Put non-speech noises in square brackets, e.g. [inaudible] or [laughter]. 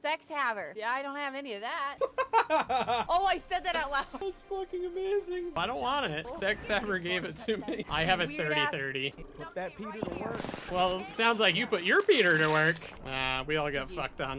Sex haver. Yeah, I don't have any of that. [laughs] oh, I said that out loud. [laughs] That's fucking amazing. I don't want it. [laughs] Sex haver gave it to me. I have a 30-30. Put that Peter to work. Well, sounds like you put your Peter to work. Ah, we all got fucked on.